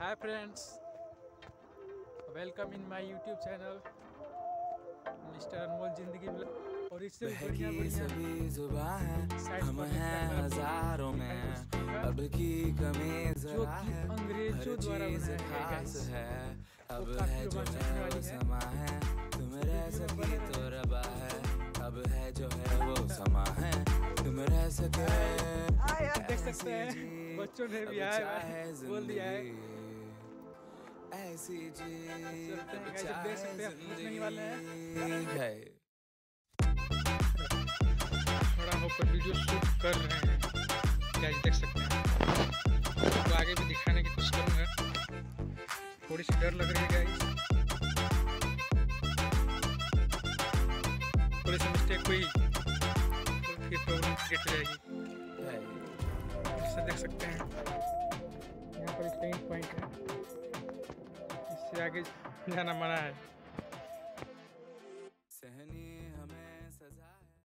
Hi friends welcome in my YouTube channel mister Anmol Zindagi और इससे बढ़िया जुबा है हम हैं हज़ारों में। अब की कमी जो कि है अंग्रेज़ों द्वारा बनाया है, खास है। अब है जो है वो समा है। तुम रह सके तो रबा है। अब है जो है वो समा है। तुम रह सके। देख सकते हैं, बच्चों ने भी चाहे हुए, बोल दिया है। ऐसी जी होकर वीडियो शूट कर रहे हैं। गाइस देख सकते हैं? तो आगे भी दिखाने की कोशिश करूँगा। थोड़ी सी डर लग रही है गाइस। थोड़ी सी मिस्टेक हुई तो फिर प्रॉब्लम क्रिएट हो जाएगी। जैसे देख सकते हैं। यहाँ पर एक पेंट पॉइंट है। से जाना मना है सहनी हमें सजा